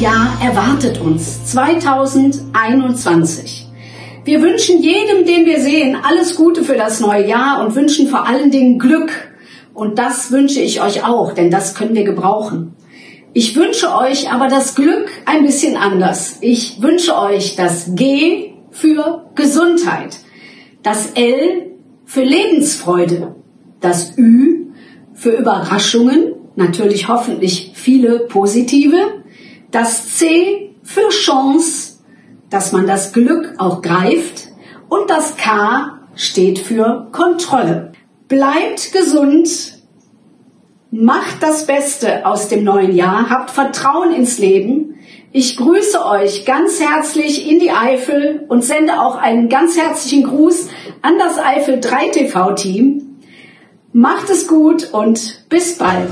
Jahr erwartet uns, 2021. Wir wünschen jedem, den wir sehen, alles Gute für das neue Jahr und wünschen vor allen Dingen Glück. Und das wünsche ich euch auch, denn das können wir gebrauchen. Ich wünsche euch aber das Glück ein bisschen anders. Ich wünsche euch das G für Gesundheit, das L für Lebensfreude, das Ü für Überraschungen, natürlich hoffentlich viele positive, das C für Chance, dass man das Glück auch greift und das K steht für Kontrolle. Bleibt gesund, macht das Beste aus dem neuen Jahr, habt Vertrauen ins Leben. Ich grüße euch ganz herzlich in die Eifel und sende auch einen ganz herzlichen Gruß an das Eifel 3 TV Team. Macht es gut und bis bald.